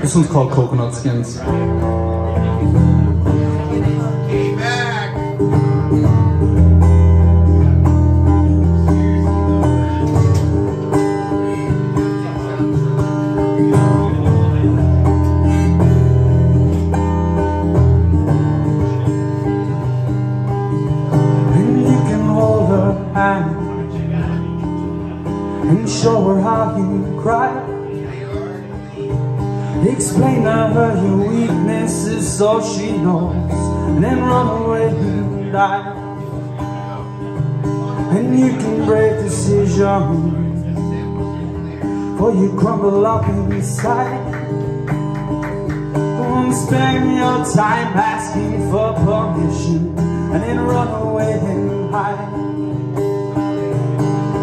This one's called Coconut Skins. And you can hold her hand and show her how you cry. Explain her your weaknesses so she knows, and then run away and die. And you can break decision, for you crumble up inside. Don't spend your time asking for permission and then run away and hide.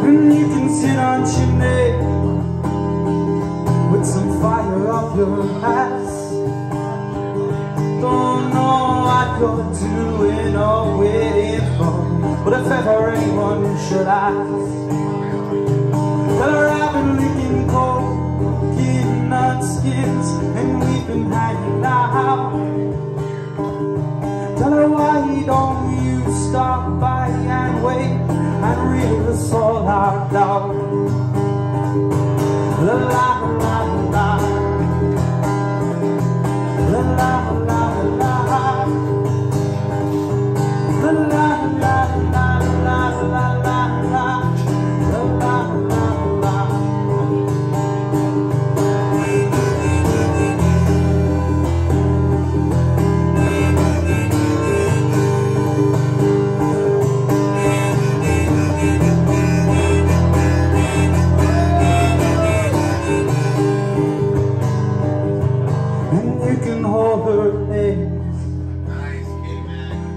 And you can sit on chimney your ass. Don't know what you're doing or waiting for, but if ever anyone should ask, tell her I've been licking cold, nut skins, and we've been hanging out. Tell her why don't you stop by and wait and read us all out loud. La la la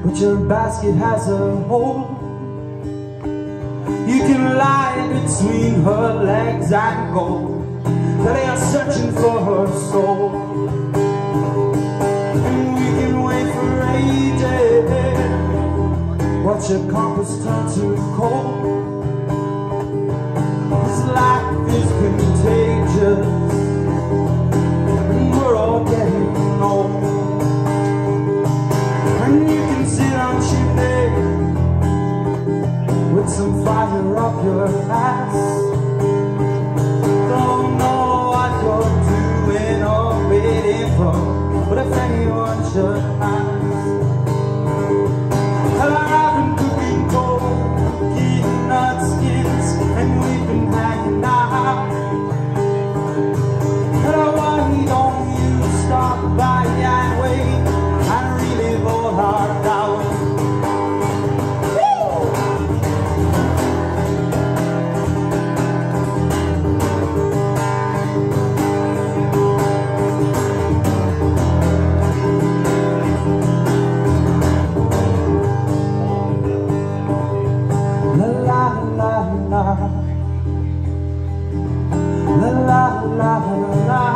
but your basket has a hole. You can lie between her legs and go, they are searching for her soul. And we can wait for ages, watch your compass turn to cold. This life is with some fire up your ass. La la La la la